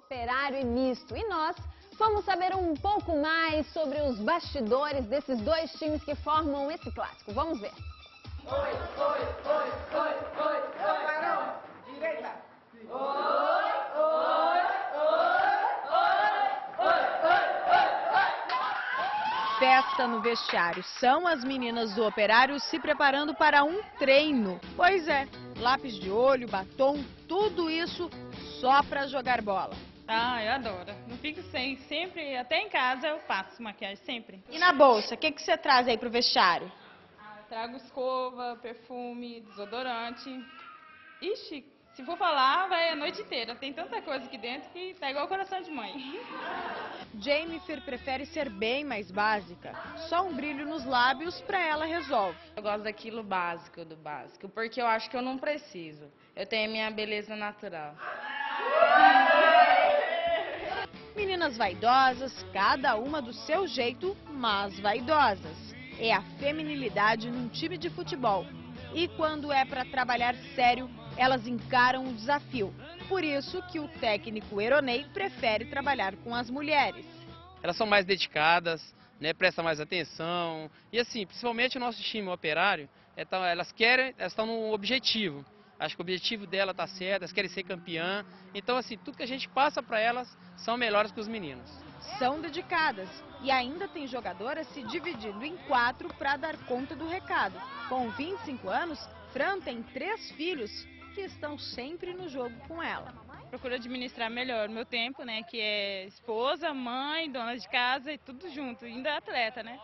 Operário e Misto. E nós vamos saber um pouco mais sobre os bastidores desses dois times que formam esse clássico. Vamos ver. Oi, oi, oi, oi, oi, oi, varão, direita. Oi, oi, oi, oi, oi, oi. Festa no vestiário. São as meninas do operário se preparando para um treino. Pois é, lápis de olho, batom, tudo isso só para jogar bola. Ah, eu adoro. Não fico sem, sempre, até em casa eu faço maquiagem, sempre. E na bolsa, o que, que você traz aí pro vestiário? Ah, trago escova, perfume, desodorante. Ixi, se for falar, vai a noite inteira. Tem tanta coisa aqui dentro que tá igual o coração de mãe. Jennifer prefere ser bem mais básica. Só um brilho nos lábios pra ela resolve. Eu gosto daquilo básico do básico, porque eu acho que eu não preciso. Eu tenho a minha beleza natural. Meninas vaidosas, cada uma do seu jeito, mas vaidosas. É a feminilidade num time de futebol. E quando é para trabalhar sério, elas encaram o desafio. Por isso que o técnico Eronei prefere trabalhar com as mulheres. Elas são mais dedicadas, né, prestam mais atenção. E assim, principalmente o nosso time o operário, é, elas querem, elas estão no objetivo. Acho que o objetivo dela está certo, elas querem ser campeã. Então, assim, tudo que a gente passa para elas são melhores que os meninos. São dedicadas e ainda tem jogadoras se dividindo em quatro para dar conta do recado. Com 25 anos, Fran tem três filhos que estão sempre no jogo com ela. Procuro administrar melhor o meu tempo, né? Que é esposa, mãe, dona de casa e tudo junto, ainda é atleta, né?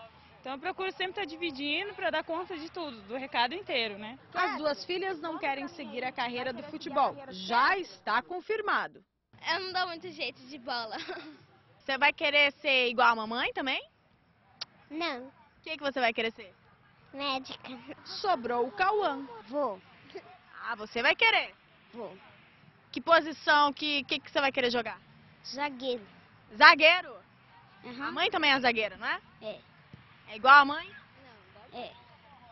Então eu procuro sempre estar dividindo para dar conta de tudo, do recado inteiro, né? As duas filhas não querem seguir a carreira do futebol. Já está confirmado. Eu não dou muito jeito de bola. Você vai querer ser igual a mamãe também? Não. O que, que você vai querer ser? Médica. Sobrou o Cauã. Vou. Ah, você vai querer? Vou. Que posição, que, que, que você vai querer jogar? Zagueiro. Zagueiro? Uhum. A mãe também é zagueira, não é? É. É igual a mãe? Não. É.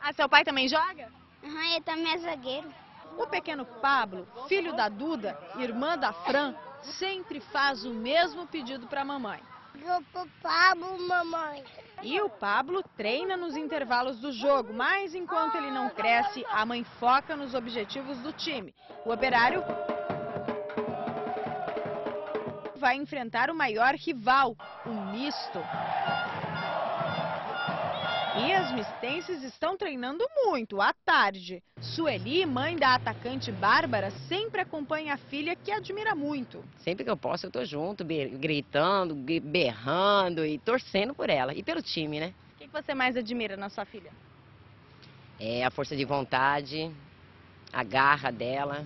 Ah, seu pai também joga? Aham, uhum, ele também é zagueiro. O pequeno Pablo, filho da Duda, irmã da Fran, sempre faz o mesmo pedido para a mamãe. Grupo Pablo, mamãe. E o Pablo treina nos intervalos do jogo, mas enquanto ele não cresce, a mãe foca nos objetivos do time. O operário vai enfrentar o maior rival, o misto. E as mistenses estão treinando muito, à tarde. Sueli, mãe da atacante Bárbara, sempre acompanha a filha que admira muito. Sempre que eu posso, eu tô junto, gritando, berrando e torcendo por ela e pelo time, né? O que você mais admira na sua filha? É a força de vontade, a garra dela.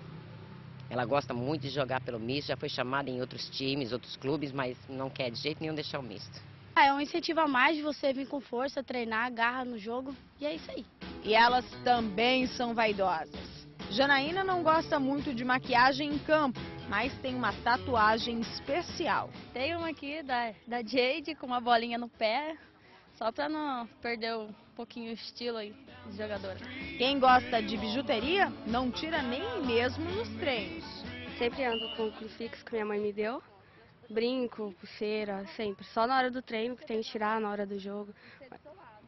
Ela gosta muito de jogar pelo misto, já foi chamada em outros times, outros clubes, mas não quer de jeito nenhum deixar o misto. Ah, é um incentivo a mais de você vir com força, treinar, garra no jogo e é isso aí. E elas também são vaidosas. Janaína não gosta muito de maquiagem em campo, mas tem uma tatuagem especial. Tem uma aqui da, da Jade com uma bolinha no pé, só para não perder um pouquinho o estilo aí de jogadora. Quem gosta de bijuteria não tira nem mesmo nos treinos. Sempre ando com o crucifixo que minha mãe me deu brinco, pulseira, sempre. Só na hora do treino que tem que tirar na hora do jogo.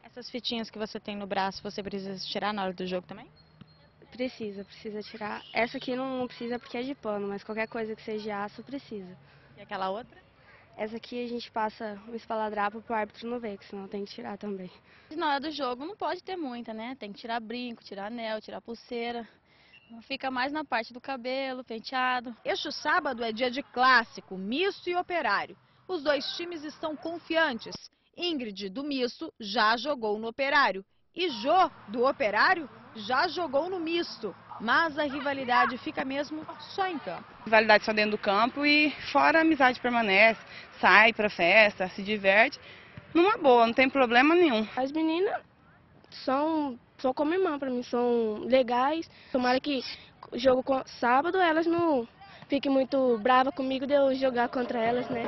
Essas fitinhas que você tem no braço, você precisa tirar na hora do jogo também? Precisa, precisa tirar. Essa aqui não, não precisa porque é de pano, mas qualquer coisa que seja de aço precisa. E aquela outra? Essa aqui a gente passa um espaladrapo pro árbitro não ver, que senão tem que tirar também. Na hora do jogo não pode ter muita, né? Tem que tirar brinco, tirar anel, tirar pulseira. Fica mais na parte do cabelo, penteado. Este sábado é dia de clássico, misto e operário. Os dois times estão confiantes. Ingrid, do misto, já jogou no operário. E Jô, do operário, já jogou no misto. Mas a rivalidade fica mesmo só em campo. Rivalidade só dentro do campo e fora a amizade permanece. Sai pra festa, se diverte. Numa boa, não tem problema nenhum. As meninas são são como irmã para mim, são legais. Tomara que jogo sábado elas não fiquem muito bravas comigo de eu jogar contra elas, né?